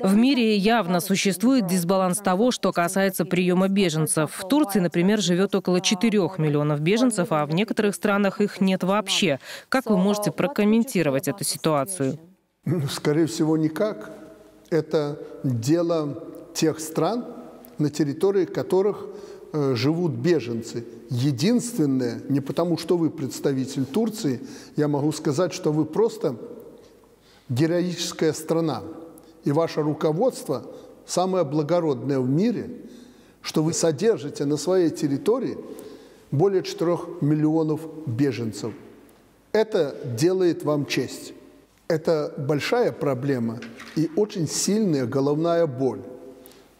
В мире явно существует дисбаланс того, что касается приема беженцев. В Турции, например, живет около 4 миллионов беженцев, а в некоторых странах их нет вообще. Как вы можете прокомментировать эту ситуацию? Ну, скорее всего, никак. Это дело тех стран, на территории которых э, живут беженцы. Единственное, не потому что вы представитель Турции, я могу сказать, что вы просто героическая страна. И ваше руководство самое благородное в мире, что вы содержите на своей территории более 4 миллионов беженцев. Это делает вам честь. Это большая проблема и очень сильная головная боль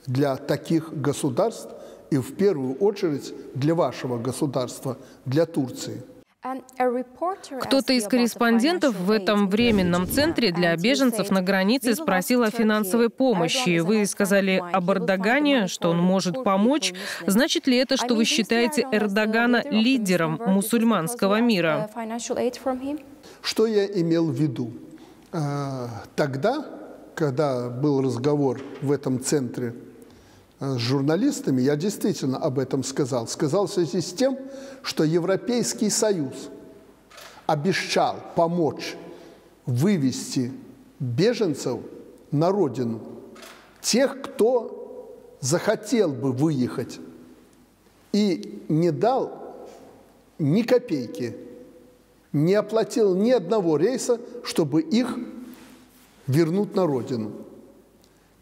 для таких государств и в первую очередь для вашего государства, для Турции. Кто-то из корреспондентов в этом временном центре для беженцев на границе спросил о финансовой помощи. Вы сказали об Эрдогане, что он может помочь. Значит ли это, что вы считаете Эрдогана лидером мусульманского мира? Что я имел в виду? А, тогда, когда был разговор в этом центре с журналистами, я действительно об этом сказал. Сказал в связи с тем, что Европейский Союз обещал помочь вывести беженцев на родину, тех, кто захотел бы выехать, и не дал ни копейки не оплатил ни одного рейса, чтобы их вернуть на родину.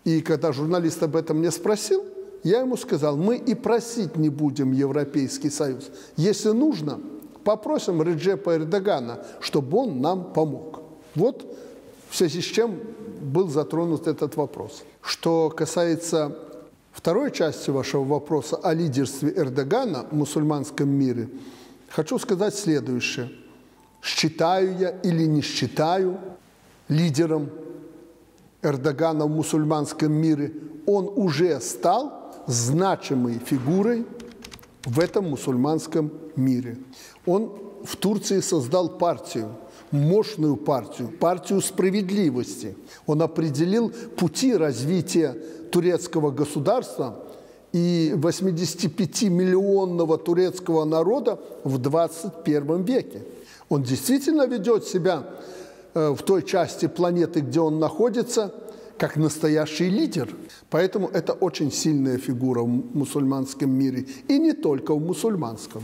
И когда журналист об этом мне спросил, я ему сказал, мы и просить не будем Европейский Союз. Если нужно, попросим Реджепа Эрдогана, чтобы он нам помог. Вот в связи с чем был затронут этот вопрос. Что касается второй части вашего вопроса о лидерстве Эрдогана в мусульманском мире, хочу сказать следующее – считаю я или не считаю лидером Эрдогана в мусульманском мире, он уже стал значимой фигурой в этом мусульманском мире. Он в Турции создал партию, мощную партию, партию справедливости. Он определил пути развития турецкого государства и 85-миллионного турецкого народа в 21 веке. Он действительно ведет себя в той части планеты, где он находится, как настоящий лидер. Поэтому это очень сильная фигура в мусульманском мире. И не только в мусульманском.